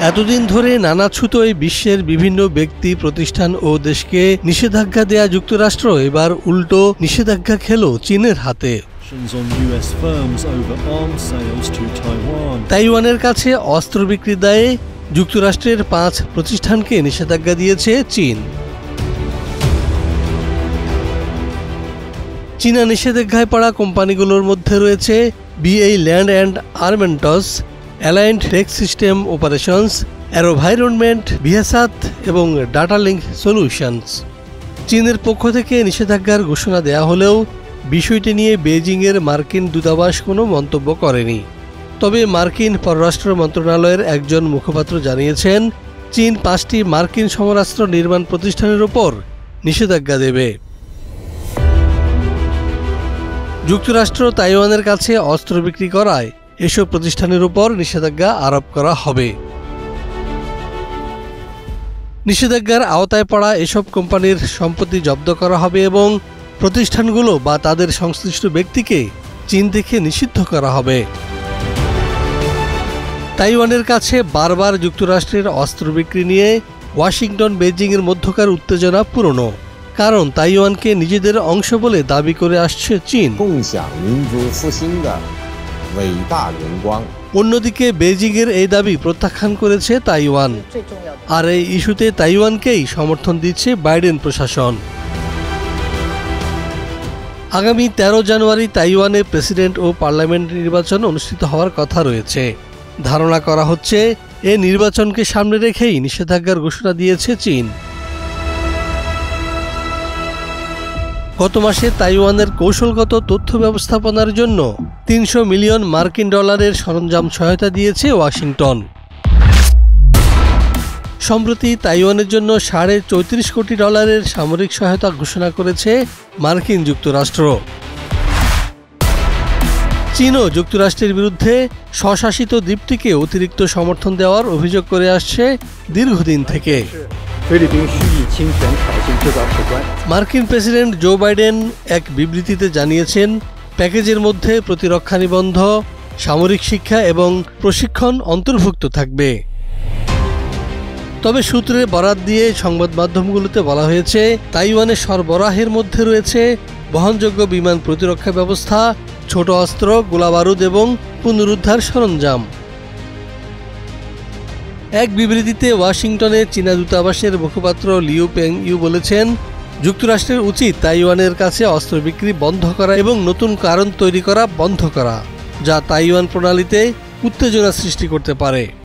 এতদিন ধরে নানা ছুতোয় বিশ্বের বিভিন্ন ব্যক্তি প্রতিষ্ঠান ও দেশকে নিষেধাজ্ঞা দেয়া যুক্তরাষ্ট্র এবার উল্টো নিষেধাজ্ঞা খেল চীনের হাতে. তাইওয়ানের কাছে অস্ত্র বিক্রির দায়ে যুক্তরাষ্ট্রের পাঁচ প্রতিষ্ঠানকে নিষেধাজ্ঞা দিয়েছে চীন চীনা নিষেধাজ্ঞায় পড়া কোম্পানিগুলোর মধ্যে রয়েছে BAE land and armaments Alliant tech system operations, AeroVironment Viasat এবং ডাটা লিঙ্ক সলিউশনস। চীনের পক্ষ থেকে নিষেধাজ্ঞার ঘোষণা দেয়া হলেও বিষয়টি নিয়ে বেজিংয়ের মার্কিন দূতাবাস কোনো মন্তব্য করেনি। তবে মার্কিন পররাষ্ট্র মন্ত্রণালয়ের একজন মুখপাত্র জানিয়েছেন, চীন পাঁচটি মার্কিন সমরাস্ত্র নির্মাণ প্রতিষ্ঠানের ওপর নিষেধাজ্ঞা দেবে। যুক্তরাষ্ট্র তাইওয়ানের কাছে অস্ত্র বিক্রি করায় এসব প্রতিষ্ঠানের উপর নিষেধাজ্ঞা আরোপ করা হবে। নিষেধাজ্ঞার আওতায় পড়া এসব কোম্পানির সম্পত্তি জব্দ করা হবে এবং প্রতিষ্ঠানগুলো বা তাদের সংশ্লিষ্ট ব্যক্তিকে চীন থেকে নিষিদ্ধ করা হবে। তাইওয়ানের কাছে বারবার যুক্তরাষ্ট্রের অস্ত্র বিক্রি নিয়ে ওয়াশিংটন বেজিংয়ের মধ্যকার উত্তেজনা পুরনো কারণ তাইওয়ানকে নিজেদের অংশ বলে দাবি করে আসছে চীন। অন্যদিকে বেজিংয়ের এই দাবি প্রত্যাখ্যান করেছে তাইওয়ান। আর এই ইস্যুতে তাইওয়ানকেই সমর্থন দিচ্ছে বাইডেন প্রশাসন। আগামী ১৩ জানুয়ারি তাইওয়ানে প্রেসিডেন্ট ও পার্লামেন্ট নির্বাচন অনুষ্ঠিত হওয়ার কথা রয়েছে। ধারণা করা হচ্ছে, এ নির্বাচনকে সামনে রেখেই নিষেধাজ্ঞার ঘোষণা দিয়েছে চীন। গত মাসে তাইওয়ানের কৌশলগত তথ্য ব্যবস্থাপনার জন্য তিনশো মিলিয়ন মার্কিন ডলারের সরঞ্জাম সহায়তা দিয়েছে ওয়াশিংটন। সম্প্রতি তাইওয়ানের জন্য সাড়ে চৌত্রিশ কোটি ডলারের সামরিক সহায়তা ঘোষণা করেছে মার্কিন যুক্তরাষ্ট্র। চীনও যুক্তরাষ্ট্রের বিরুদ্ধে স্বশাসিত দ্বীপটিকে অতিরিক্ত সমর্থন দেওয়ার অভিযোগ করে আসছে দীর্ঘদিন থেকে। 菲律宾蓄意侵权挑衅最高士官。 মার্কিন প্রেসিডেন্ট জো বাইডেন এক বিবৃতিতে জানিয়েছেন প্যাকেজের মধ্যে প্রতিরক্ষা নিবন্ধ সামরিক শিক্ষা এবং প্রশিক্ষণ অন্তর্ভুক্ত থাকবে তবে সূত্রে বরাত দিয়ে সংবাদ মাধ্যমগুলোতে বলা হয়েছে তাইওয়ানের সরবরাহের মধ্যে রয়েছে বহনযোগ্য বিমান প্রতিরক্ষা ব্যবস্থা ছোট অস্ত্র গোলাবারুদ এবং পুনরুদ্ধার সরঞ্জাম এক বিবৃতিতে ওয়াশিংটনে চীনা দূতাবাসের মুখপাত্র লিউ পেং ইউ বলেছেন, যুক্তরাষ্ট্রের উচিত তাইওয়ানের কাছে অস্ত্র বিক্রি বন্ধ করা এবং নতুন কারণ তৈরি করা বন্ধ করা, যা তাইওয়ান প্রণালীতে উত্তেজনা সৃষ্টি করতে পারে।